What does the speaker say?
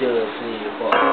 就是一个。